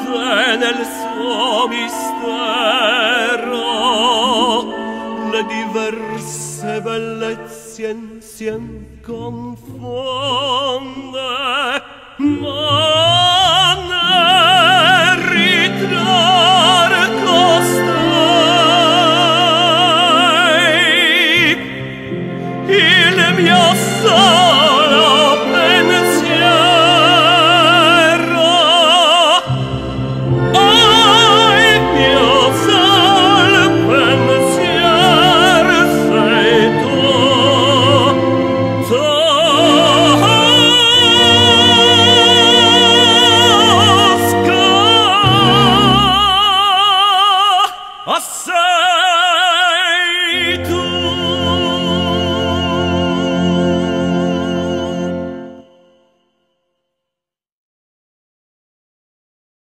te nel suo mistero le diverse bellezze insieme confonde ma ritrar costai il mio sogno Awesome!